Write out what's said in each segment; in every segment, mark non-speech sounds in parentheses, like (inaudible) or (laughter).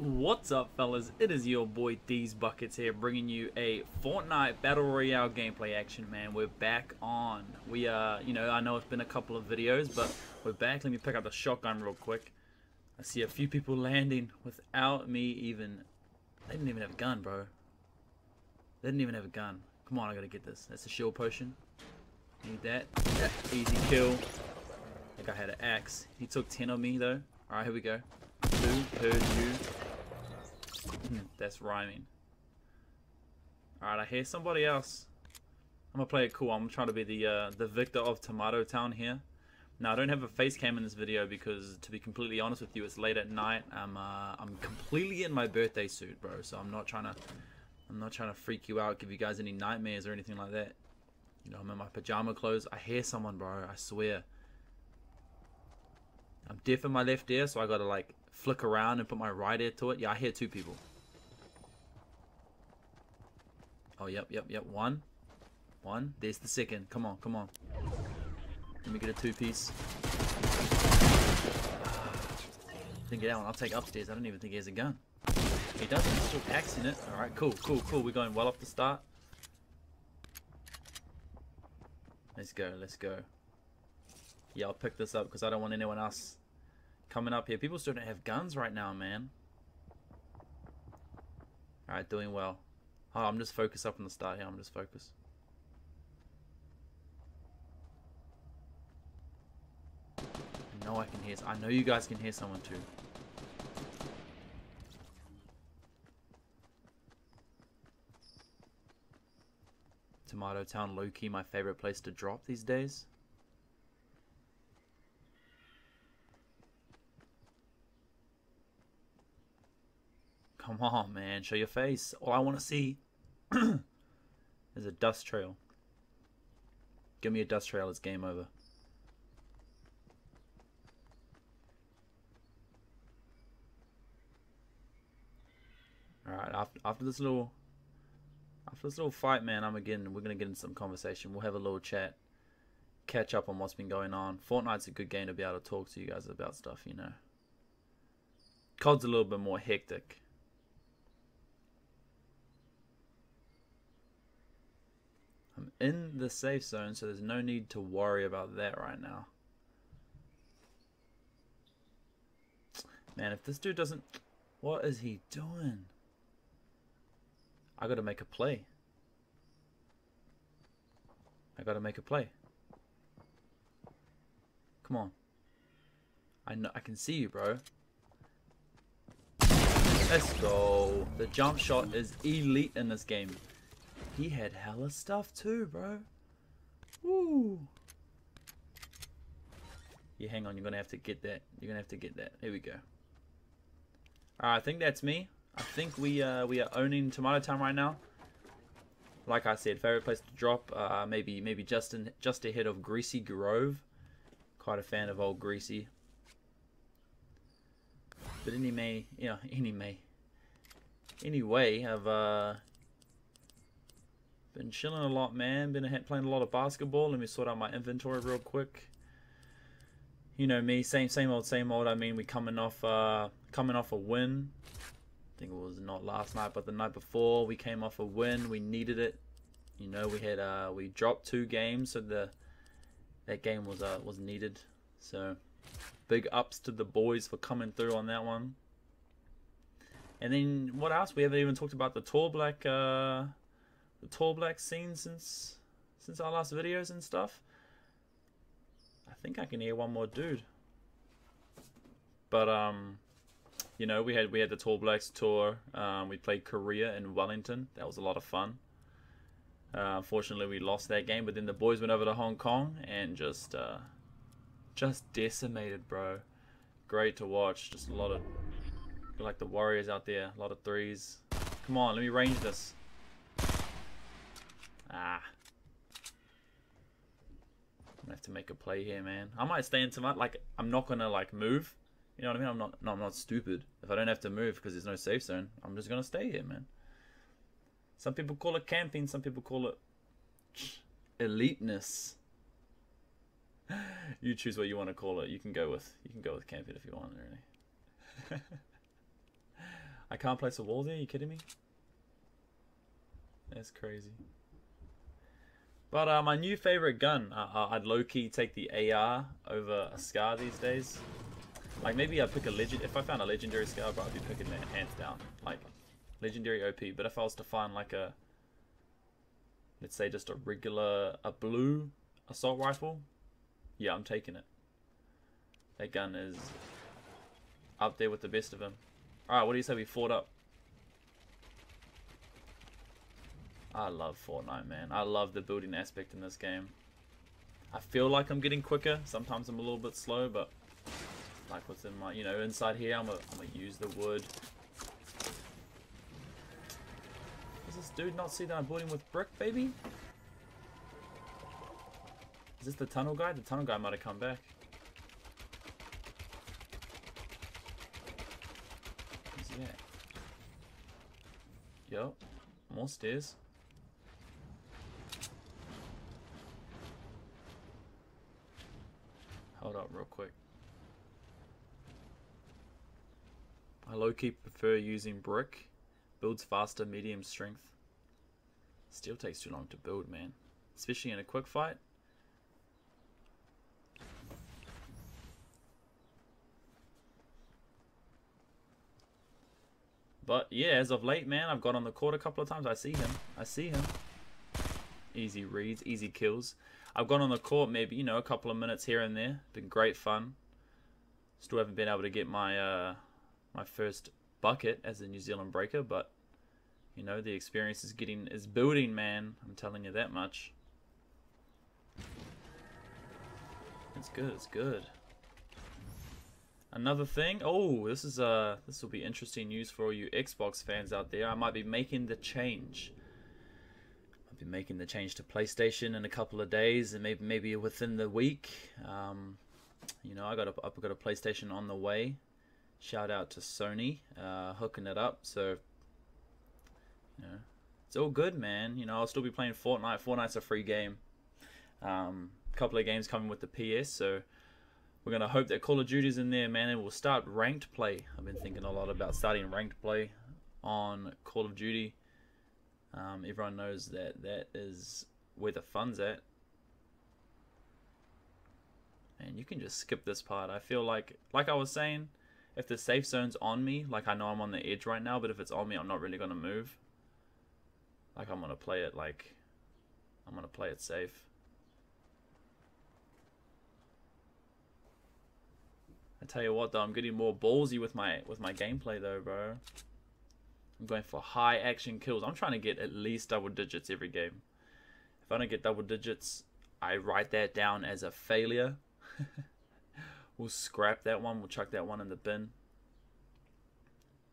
What's up, fellas? It is your boy Deez Buckets here, bringing you a Fortnite Battle Royale gameplay action. Man, we're back on. We uh, you know, I know it's been a couple of videos, but we're back. Let me pick up the shotgun real quick. I see a few people landing without me even. They didn't even have a gun, bro. They didn't even have a gun. Come on, I gotta get this. That's a shield potion. Need that. Easy kill. I think I had an axe. He took 10 of me though. Alright, here we go. Two, heard you. That's rhyming. Alright, I hear somebody else. I'm gonna play it cool. I'm trying to be the uh, the victor of Tomato Town here. Now I don't have a face cam in this video because, to be completely honest with you, it's late at night. I'm uh, I'm completely in my birthday suit, bro. So I'm not trying to I'm not trying to freak you out, give you guys any nightmares or anything like that. You know, I'm in my pajama clothes. I hear someone, bro. I swear. I'm deaf in my left ear, so I gotta like flick around and put my right ear to it. Yeah, I hear two people. Oh, yep, yep, yep. One. One. There's the second. Come on, come on. Let me get a two-piece. (sighs) Didn't get that one. I'll take upstairs. I don't even think he has a gun. He doesn't. He's still axing it. Alright, cool, cool, cool. We're going well off the start. Let's go, let's go. Yeah, I'll pick this up because I don't want anyone else coming up here. People still don't have guns right now, man. Alright, doing well. Oh, I'm just focused up on the start here. I'm just focused. I know I can hear. I know you guys can hear someone too. Tomato Town, low-key, my favorite place to drop these days. Come on, man. Show your face. All I want to see (clears throat) is a dust trail. Give me a dust trail. It's game over. Alright, after, after this little after this little fight, man, I'm again we're gonna get into some conversation. We'll have a little chat, catch up on what's been going on. Fortnite's a good game to be able to talk to you guys about stuff, you know. COD's a little bit more hectic. I'm in the safe zone, so there's no need to worry about that right now. Man, if this dude doesn't... What is he doing? I gotta make a play. I gotta make a play. Come on. I know I can see you, bro. Let's go. The jump shot is elite in this game. He had hella stuff too, bro. Woo. Yeah, hang on. You're gonna have to get that. You're gonna have to get that. Here we go. Alright, I think that's me. I think we uh, we are owning Tomato Town right now. Like I said, favorite place to drop. Uh, maybe maybe just in, just ahead of Greasy Grove. Quite a fan of old Greasy. But anyway, yeah, (laughs) anyway. Anyway, I've uh, been chilling a lot, man. Been playing a lot of basketball. Let me sort out my inventory real quick. You know me, same same old same old. I mean, we coming off uh, coming off a win I think it was not last night, but the night before we came off a win. We needed it. You know, we had uh, we dropped two games, so the that game was uh, was needed. So big ups to the boys for coming through on that one. And then what else? We haven't even talked about the tall black uh, the tall black scene since since our last videos and stuff. I think I can hear one more dude. But um you know, we had we had the Tall Blacks tour. Um, we played Korea in Wellington. That was a lot of fun. Uh, unfortunately, we lost that game, but then the boys went over to Hong Kong and just uh, just decimated, bro. Great to watch. Just a lot of like the Warriors out there. A lot of threes. Come on, let me range this. Ah. I have to make a play here, man. I might stay into my like. I'm not gonna like move. You know what I mean? I'm not, no, I'm not stupid. If I don't have to move because there's no safe zone, I'm just gonna stay here, man. Some people call it camping. Some people call it eliteness. (laughs) you choose what you want to call it. You can go with you can go with camping if you want, really. (laughs) I can't place a wall there. Are you kidding me? That's crazy. But uh, my new favorite gun, uh, I'd low key take the AR over a Scar these days. Like maybe I'd pick a legend. If I found a legendary Scar, I'd be picking that hands down. Like legendary OP. But if I was to find like a, let's say just a regular, a blue assault rifle, yeah, I'm taking it. That gun is up there with the best of them. Alright, what do you say we fought up? I love Fortnite, man. I love the building aspect in this game. I feel like I'm getting quicker. Sometimes I'm a little bit slow, but like what's in my, you know, inside here, I'm gonna use the wood. Does this dude not see that I'm building with brick, baby? Is this the tunnel guy? The tunnel guy might have come back. At? Yo, more stairs. Hold up real quick. I low-key prefer using brick. Builds faster, medium strength. Steel takes too long to build, man. Especially in a quick fight. But yeah, as of late, man, I've got on the court a couple of times. I see him. I see him. Easy reads, easy kills. I've gone on the court maybe, you know, a couple of minutes here and there. Been great fun. Still haven't been able to get my uh, my first bucket as a New Zealand breaker, but you know, the experience is getting is building, man. I'm telling you that much. It's good, it's good. Another thing, oh, this is uh this will be interesting news for all you Xbox fans out there. I might be making the change be making the change to PlayStation in a couple of days, and maybe maybe within the week. Um, you know, I got a I've got a PlayStation on the way. Shout out to Sony uh, hooking it up. So, you know, it's all good, man. You know, I'll still be playing Fortnite. Fortnite's a free game. Um, a couple of games coming with the PS, so we're gonna hope that Call of Duty's in there, man, and we'll start ranked play. I've been thinking a lot about starting ranked play on Call of Duty. Um, everyone knows that that is where the fun's at. And you can just skip this part. I feel like, like I was saying, if the safe zone's on me, like I know I'm on the edge right now, but if it's on me, I'm not really going to move. Like I'm going to play it like, I'm going to play it safe. I tell you what though, I'm getting more ballsy with my with my gameplay though, bro. I'm going for high action kills. I'm trying to get at least double digits every game. If I don't get double digits, I write that down as a failure. (laughs) we'll scrap that one. We'll chuck that one in the bin.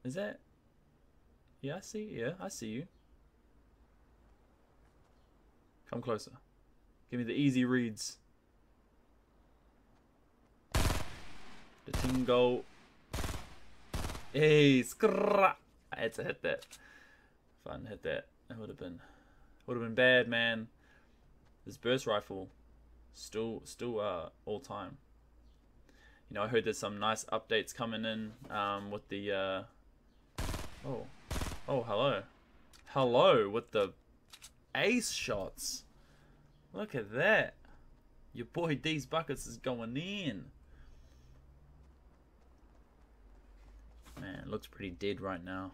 Is that? Yeah, I see. Yeah, I see you. Come closer. Give me the easy reads. The tingo. Hey, scrap. I had to hit that. If I hadn't hit that, it would have been would have been bad, man. This burst rifle, still still uh all time. You know, I heard there's some nice updates coming in um, with the uh, oh oh hello hello with the ace shots. Look at that. Your boy Deez buckets is going in. Man, looks pretty dead right now.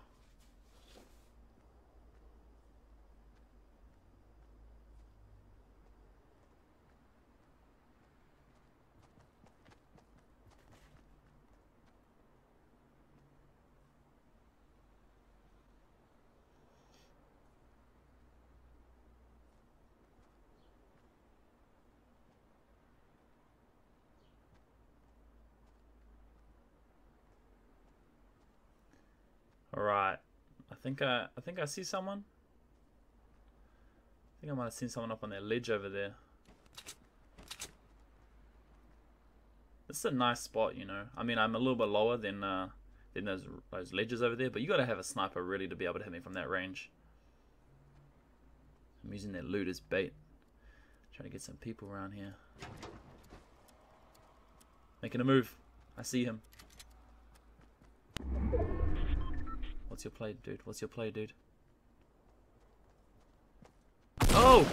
Alright. I think I I think I see someone. I think I might have seen someone up on that ledge over there. This is a nice spot, you know. I mean, I'm a little bit lower than uh, than those those ledges over there, but you got to have a sniper really to be able to hit me from that range. I'm using that loot as bait. Trying to get some people around here. Making a move. I see him. What's your play, dude? What's your play, dude? Oh!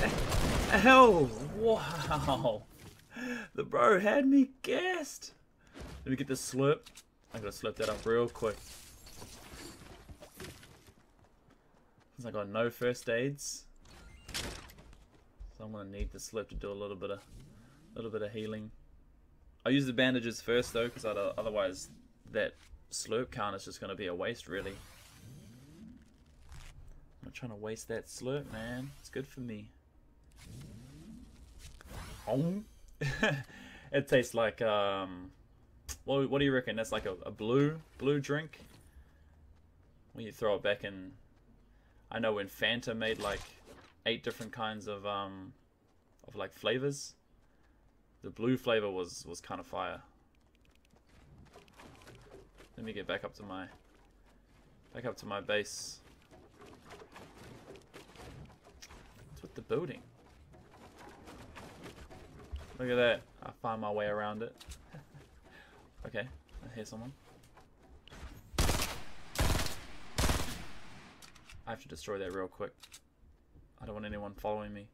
Eh, hell! Wow! The bro had me guessed! Let me get this slurp. I'm gonna slurp that up real quick. Since I got no first aids. So I'm gonna need the slurp to do a little bit of a little bit of healing. I use the bandages first though, because otherwise that slurp count is just gonna be a waste really. I'm not trying to waste that slurp, man. It's good for me. Oh. (laughs) it tastes like um what, what do you reckon? That's like a, a blue blue drink. When you throw it back in I know when Fanta made like eight different kinds of um of like flavors. The blue flavor was was kind of fire. Let me get back up to my back up to my base. What's with the building? Look at that. I find my way around it. (laughs) okay, I hear someone. I have to destroy that real quick. I don't want anyone following me.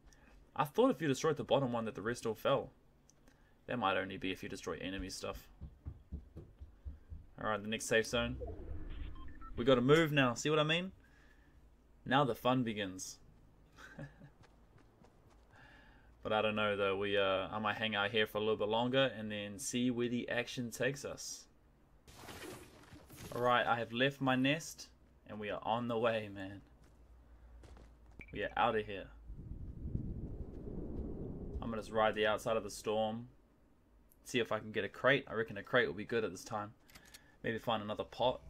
I thought if you destroyed the bottom one that the rest all fell. That might only be if you destroy enemy stuff. Alright, the next safe zone. We gotta move now, see what I mean? Now the fun begins. (laughs) but I don't know though, we uh I might hang out here for a little bit longer and then see where the action takes us. Alright, I have left my nest and we are on the way, man. We are out of here. I'm gonna just ride the outside of the storm. See if I can get a crate. I reckon a crate will be good at this time. Maybe find another pot.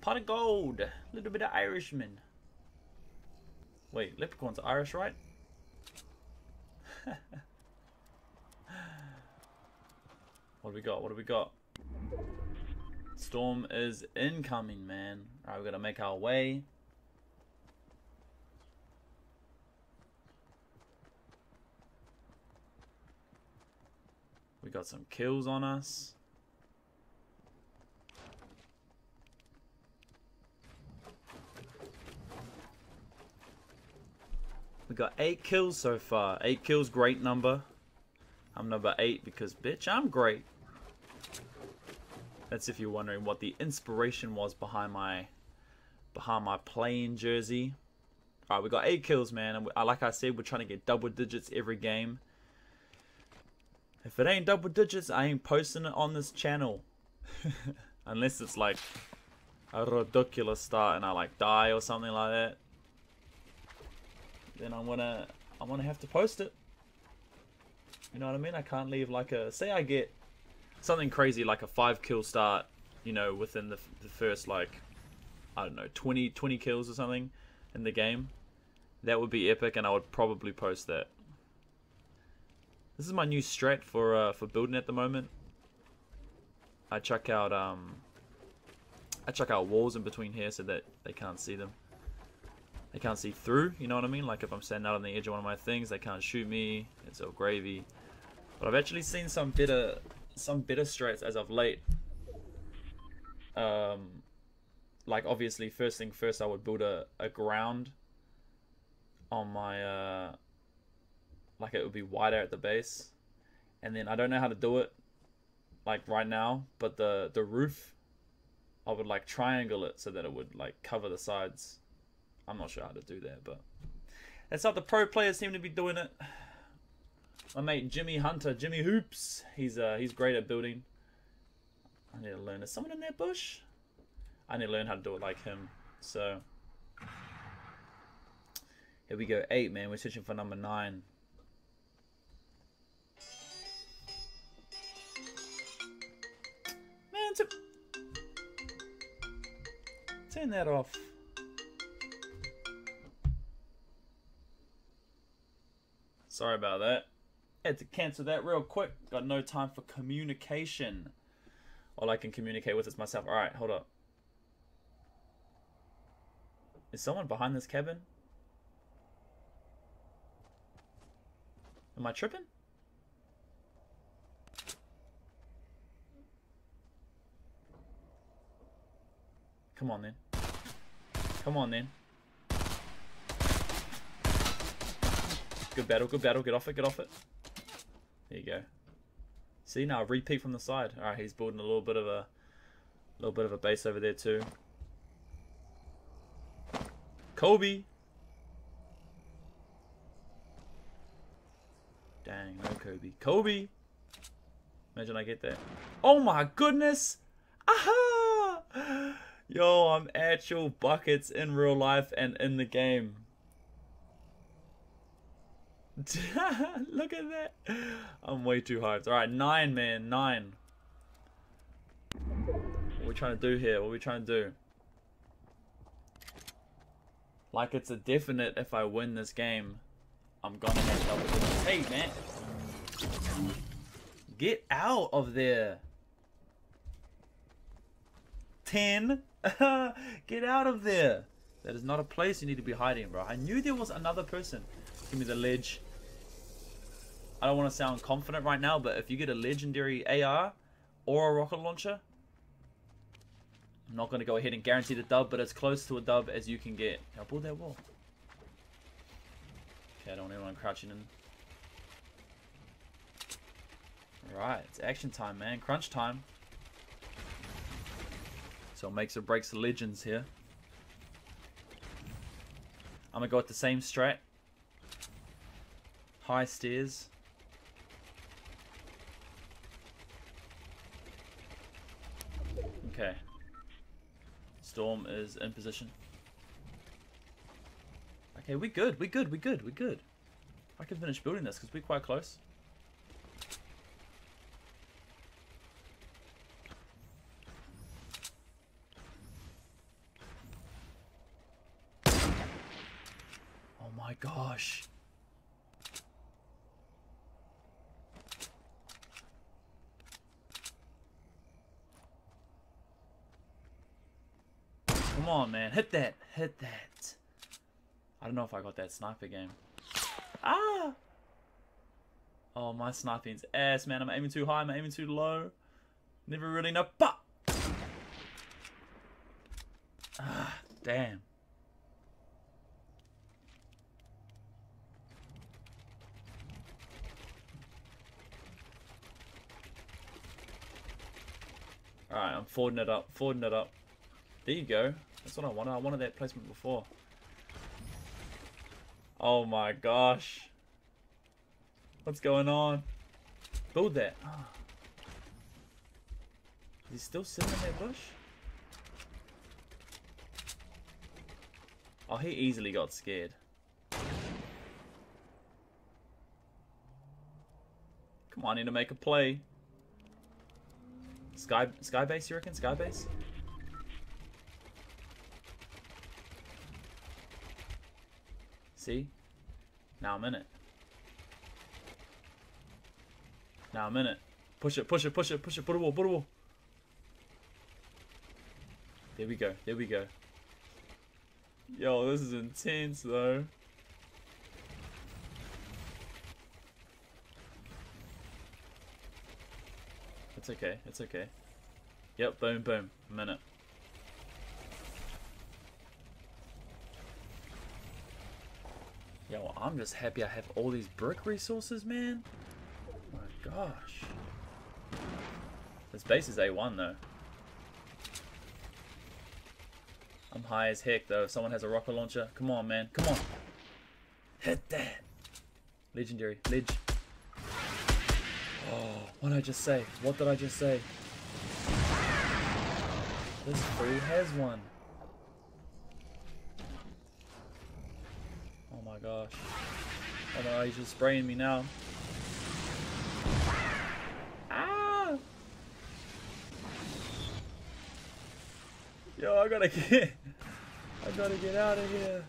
Pot of gold. A little bit of Irishman. Wait, leprechauns Irish, right? (laughs) what do we got? What do we got? Storm is incoming, man. Alright, we gotta make our way. We got some kills on us. We got eight kills so far. Eight kills, great number. I'm number eight because, bitch, I'm great. That's if you're wondering what the inspiration was behind my behind my playing jersey. Alright, we got eight kills, man. And we, uh, like I said, we're trying to get double digits every game. If it ain't double digits, I ain't posting it on this channel. (laughs) Unless it's like a ridiculous start and I like die or something like that. Then I'm gonna I'm gonna have to post it. You know what I mean? I can't leave like a say I get something crazy like a five kill start, you know, within the, the first like I don't know 20 20 kills or something in the game. That would be epic, and I would probably post that. This is my new strat for uh, for building at the moment. I chuck out um I chuck out walls in between here so that they can't see them. They can't see through, you know what I mean? Like if I'm standing out on the edge of one of my things, they can't shoot me. It's all gravy. But I've actually seen some better some better strats as of late. Um like obviously first thing first I would build a, a ground on my uh like it would be wider at the base and then I don't know how to do it like right now but the the roof I would like triangle it so that it would like cover the sides I'm not sure how to do that but that's how the pro players seem to be doing it. My mate Jimmy Hunter Jimmy Hoops he's uh he's great at building. I need to learn is someone in that bush? I need to learn how to do it like him so. Here we go eight man we're searching for number nine. Man, turn that off. Sorry about that. Had to cancel that real quick. Got no time for communication. All I can communicate with is myself. Alright, hold up. Is someone behind this cabin? Am I tripping? Come on then. Come on then. Good battle, good battle. Get off it, get off it. There you go. See now, repeat from the side. All right, he's building a little bit of a, little bit of a base over there too. Kobe. Dang, no Kobe. Kobe. Imagine I get that. Oh my goodness. Aha! Yo, I'm actual buckets in real life and in the game. (laughs) Look at that. I'm way too hyped. Alright, nine, man. Nine. What are we trying to do here? What are we trying to do? Like it's a definite if I win this game, I'm gonna have double digits. Hey, man. Get out of there. 10. (laughs) Get out of there. That is not a place you need to be hiding, bro. I knew there was another person. Give me the ledge. I don't want to sound confident right now, but if you get a legendary AR or a rocket launcher, I'm not going to go ahead and guarantee the dub, but as close to a dub as you can get. I'll build that wall. Okay, I don't want anyone crouching in. Alright, it's action time, man. Crunch time. So makes or breaks the legends here. I'm to go with the same strat. High stairs. Okay. Storm is in position. Okay, we good, we good, we good, we good. I can finish building this because we're quite close. Oh my gosh. Come on, man. Hit that. Hit that. I don't know if I got that sniper game. Ah! Oh, my sniping's ass, man. I'm aiming too high. I'm aiming too low. Never really know. But! Ah, damn. Alright, I'm forwarding it up. Forwarding it up. There you go. That's what I wanted. I wanted that placement before. Oh my gosh. What's going on? Build that. (gasps) Is he still sitting in that bush? Oh, he easily got scared. Come on, I need to make a play. Sky, sky base, you reckon? Sky See? Now I'm in it. Now I'm in it. Push it, push it, push it, push it, put a wall, put a wall. There we go, there we go. Yo, this is intense though. It's okay, it's okay. Yep, boom, boom. I'm. Yo, I'm just happy I have all these brick resources, man. Oh my gosh. This base is A1 though. I'm high as heck though. If someone has a rocket launcher, come on, man. Come on. Hit that. Legendary. Ledge. Oh, what did I just say? What did I just say? This free has one. My gosh. Oh no, he's just spraying me now. Ah! Yo, I gotta get... I gotta get out of here.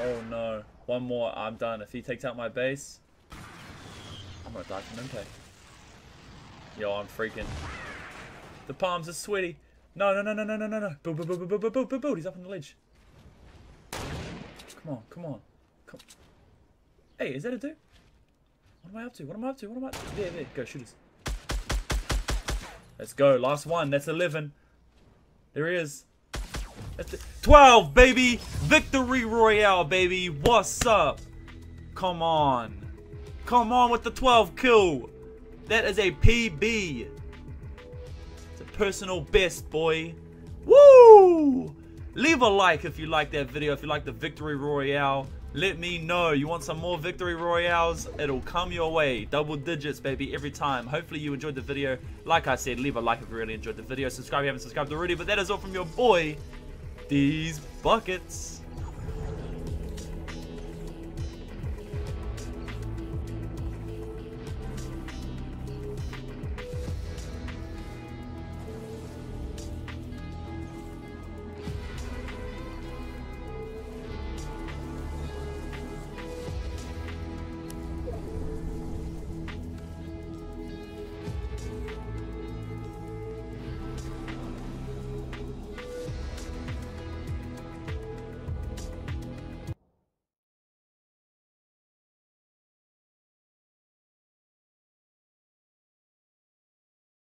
Oh no. One more, I'm done. If he takes out my base, I'm gonna die from impact. Yo, I'm freaking. The palms are sweaty. No, no, no, no, no, no, no, no. Boom, boom, boom, boom, boom, boom, boom, boom. He's up on the ledge. Come on, come on. Come. Hey, is that a dude? What am I up to? What am I up to? What am I? up to? There, there. Go, shoot us. Let's go. Last one. That's 11. There he is. That's 12, baby! Victory Royale, baby! What's up? Come on. Come on with the 12 kill. That is a PB. It's a personal best, boy. Woo! Leave a like if you like that video, if you like the Victory Royale. Let me know. You want some more Victory Royales? It'll come your way. Double digits, baby, every time. Hopefully you enjoyed the video. Like I said, leave a like if you really enjoyed the video. Subscribe if you haven't subscribed already. But that is all from your boy, Deez Buckets.